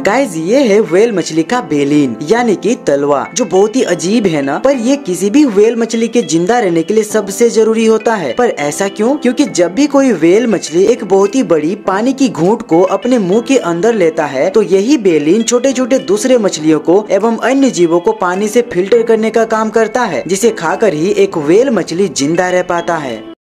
Guys ये है well मछली का बेलिन यानी कि तलवा, जो बहुत ही अजीब है ना? पर ये किसी भी वेल मछली के ज़िंदा रहने के लिए सबसे ज़रूरी होता है। पर ऐसा क्यों? क्योंकि जब भी कोई वेल मछली एक बहुत ही बड़ी पानी की घूट को अपने मुँह के अंदर लेता है तो यही बेलिन छोटे छोटे दूसरे मछलियों को एवं अन्य जीवों को पानी से फ़िल्टर करने का काम करता है, जिसे खाकर ही एक वेल मछली ज़िंदा रह पाता है।